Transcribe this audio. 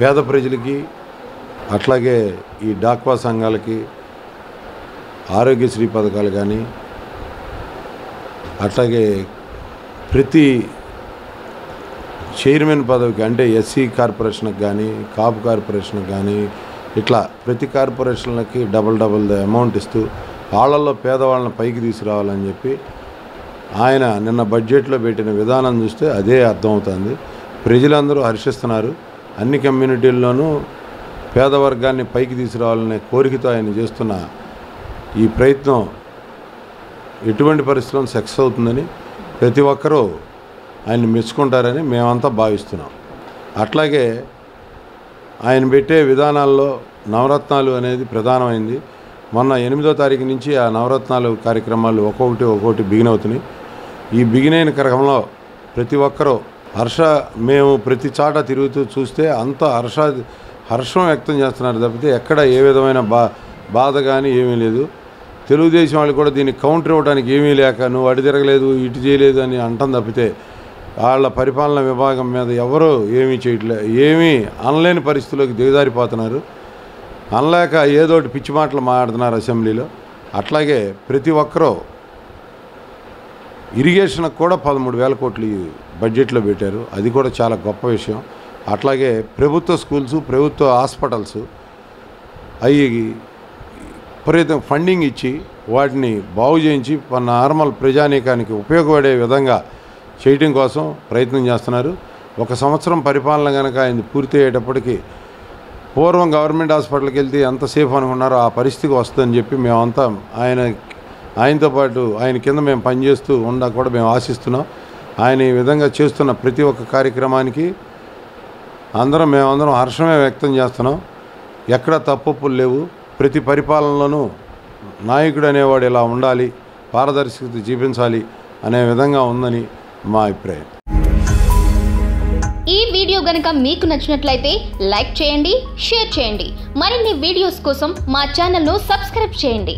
పేద ప్రజలకి అట్లాగే ఈ డాక్వా సంఘాలకి ఆరోగ్యశ్రీ పథకాలు కానీ అట్లాగే ప్రతి చైర్మన్ పదవికి అంటే ఎస్సీ కార్పొరేషన్కి కానీ కాపు కార్పొరేషన్కి కానీ ఇట్లా ప్రతి కార్పొరేషన్లకి డబల్ డబల్ అమౌంట్ ఇస్తూ వాళ్ళల్లో పేదవాళ్ళని పైకి తీసుకురావాలని చెప్పి ఆయన నిన్న బడ్జెట్లో పెట్టిన విధానం చూస్తే అదే అర్థమవుతుంది. ప్రజలందరూ హర్షిస్తున్నారు. అన్ని కమ్యూనిటీల్లోనూ పేదవర్గాన్ని పైకి తీసుకురావాలనే కోరికతో ఆయన చేస్తున్న ఈ ప్రయత్నం ఎటువంటి పరిస్థితుల్లో సక్సెస్ అవుతుందని ప్రతి ఒక్కరూ ఆయన మెచ్చుకుంటారని మేమంతా భావిస్తున్నాం. అట్లాగే ఆయన పెట్టే విధానాల్లో నవరత్నాలు అనేది ప్రధానమైంది. మొన్న ఎనిమిదో తారీఖు నుంచి ఆ నవరత్నాలు కార్యక్రమాలు ఒక్కొక్కటి ఒక్కొక్కటి బిగిన్ అవుతున్నాయి ఈ బిగిన్ అయిన క్రమంలో ప్రతి ఒక్కరూ హర్ష మేము ప్రతి చాట తిరుగుతూ చూస్తే అంత హర్ష హర్షం వ్యక్తం చేస్తున్నారు తప్పితే ఎక్కడ ఏ విధమైన బా బాధ కానీ ఏమీ లేదు. తెలుగుదేశం వాళ్ళు కూడా దీన్ని కౌంటర్ ఇవ్వడానికి ఏమీ లేక నువ్వు అడి తిరగలేదు ఇటు చేయలేదు అని అంటం తప్పితే వాళ్ళ పరిపాలన విభాగం మీద ఎవరు ఏమీ చేయట్లే ఏమీ అనలేని పరిస్థితుల్లోకి దిగజారిపోతున్నారు. అనలేక ఏదోటి పిచ్చి మాటలు మాట్లాడుతున్నారు అసెంబ్లీలో. అట్లాగే ప్రతి ఒక్కరూ ఇరిగేషన్కి కూడా పదమూడు వేల కోట్లు బడ్జెట్లో పెట్టారు. అది కూడా చాలా గొప్ప విషయం. అట్లాగే ప్రభుత్వ స్కూల్స్ ప్రభుత్వ హాస్పిటల్స్ అవి విపరీతం ఫండింగ్ ఇచ్చి వాటిని బాగు చేయించి మన నార్మల్ ప్రజానీకానికి ఉపయోగపడే విధంగా చేయటం కోసం ప్రయత్నం చేస్తున్నారు. ఒక సంవత్సరం పరిపాలన కనుక ఆయన పూర్తి అయ్యేటప్పటికీ పూర్వం గవర్నమెంట్ హాస్పిటల్కి వెళ్తే ఎంతసేపు అనుకున్నారో ఆ పరిస్థితికి వస్తుందని చెప్పి మేమంతా ఆయన ఆయనతో పాటు ఆయన కింద మేము పనిచేస్తూ ఉండా కూడా మేము ఆశిస్తున్నాం. ఆయన ఈ విధంగా చేస్తున్న ప్రతి ఒక్క కార్యక్రమానికి అందరం మేమందరం హర్షమే వ్యక్తం చేస్తున్నాం. ఎక్కడ తప్పులు లేవు. ప్రతి పరిపాలనలోనూ నాయకుడు అనేవాడు ఇలా ఉండాలి పారదర్శకత జీవించాలి అనే విధంగా ఉందని మా అభిప్రాయం. ఈ వీడియో గనక మీకు నచ్చినట్లయితే లైక్ చేయండి షేర్ చేయండి. మరిన్ని వీడియోస్ కోసం మా ఛానల్ను సబ్స్క్రైబ్ చేయండి.